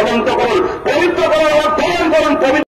তদন্ত করুন। পবিত্র করুন অধ্যয়ন করুন পবিত্র